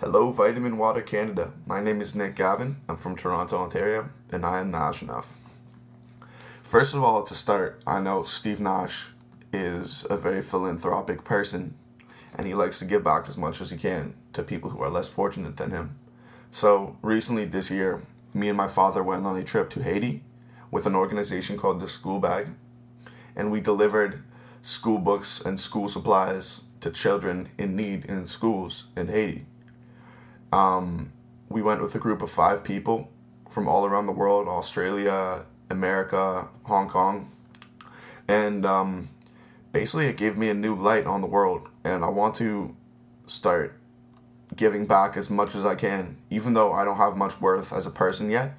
Hello, Vitamin Water Canada. My name is Nick Gavin. I'm from Toronto, Ontario, and I am Nash Enough. First of all, to start, I know Steve Nash is a very philanthropic person, and he likes to give back as much as he can to people who are less fortunate than him. So, recently this year, me and my father went on a trip to Haiti with an organization called the School Bag, and we delivered school books and school supplies to children in need in schools in Haiti. Um, we went with a group of five people from all around the world Australia, America, Hong Kong. And um, basically, it gave me a new light on the world. And I want to start giving back as much as I can, even though I don't have much worth as a person yet.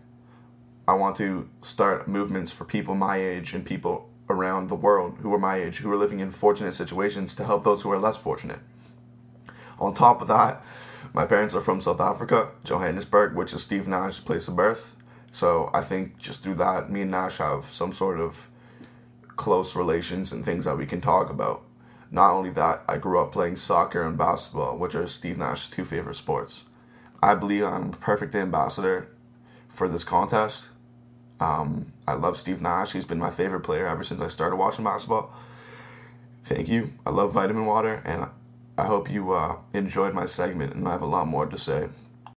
I want to start movements for people my age and people around the world who are my age, who are living in fortunate situations to help those who are less fortunate. On top of that, my parents are from South Africa, Johannesburg, which is Steve Nash's place of birth. So I think just through that, me and Nash have some sort of close relations and things that we can talk about. Not only that, I grew up playing soccer and basketball, which are Steve Nash's two favorite sports. I believe I'm a perfect ambassador for this contest. Um, I love Steve Nash. He's been my favorite player ever since I started watching basketball. Thank you. I love vitamin water, and I hope you uh, enjoyed my segment, and I have a lot more to say.